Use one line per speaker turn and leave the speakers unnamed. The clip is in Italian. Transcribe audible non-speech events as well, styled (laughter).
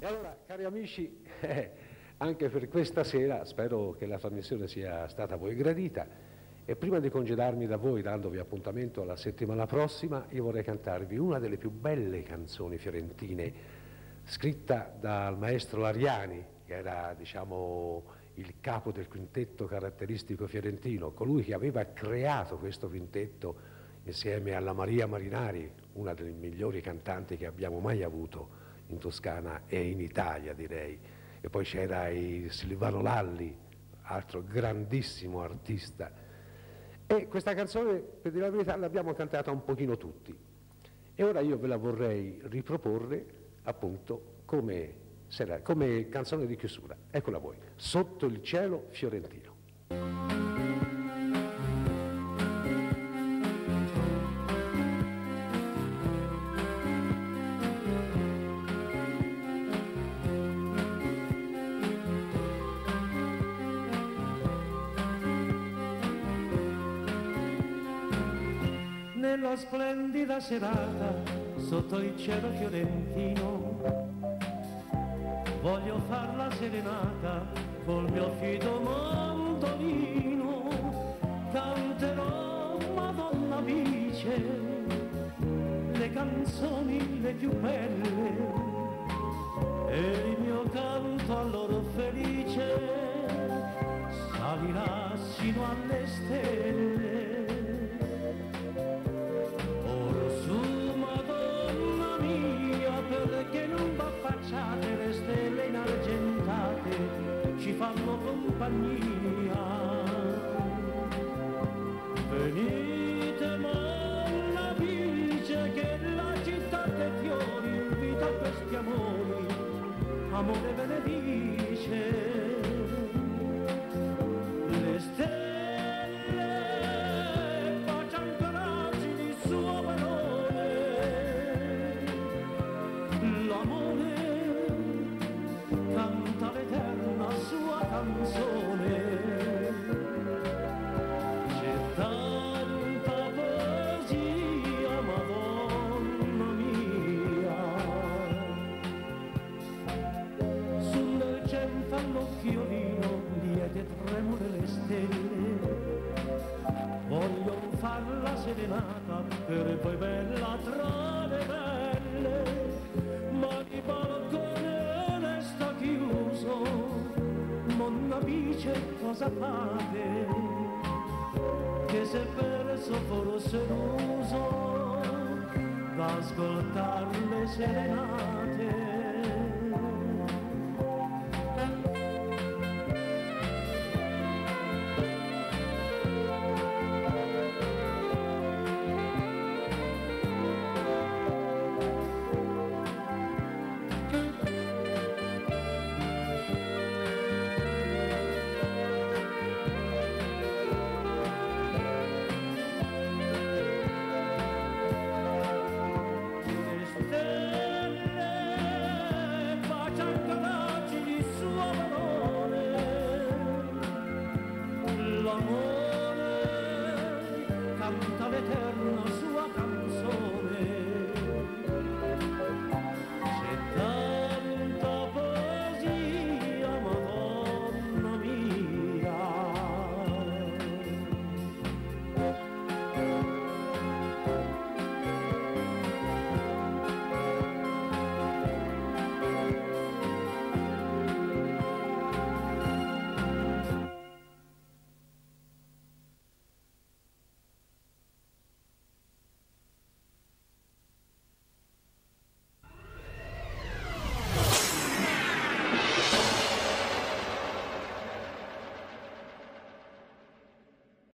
E allora, cari amici, (laughs) eh, anche per questa sera spero che la trasmissione sia stata voi gradita. E prima di congedarmi da voi, dandovi appuntamento alla settimana prossima, io vorrei cantarvi una delle più belle canzoni fiorentine scritta dal maestro Lariani, che era, diciamo, il capo del quintetto caratteristico fiorentino, colui che aveva creato questo quintetto insieme alla Maria Marinari, una delle migliori cantanti che abbiamo mai avuto in Toscana e in Italia direi. E poi c'era il Silvano Lalli, altro grandissimo artista. E questa canzone, per dire la verità, l'abbiamo cantata un pochino tutti. E ora io ve la vorrei riproporre appunto come, come canzone di chiusura. Eccola voi, Sotto il cielo fiorentino.
Nella splendida serata sotto il cielo fiorentino. Voglio far la serenata col mio fido mandolino canterò Madonna Vice le canzoni le più belle e il mio canto a loro felice compagnia. Venite Monna Vice che la città dei fiori invita questi amori, amore benedice. Le stelle canzone. Serenata per poi bella tra le belle, ma di balcone resta chiuso Monna dice cosa fate, che se perso forse l'uso da ascoltare le serenate.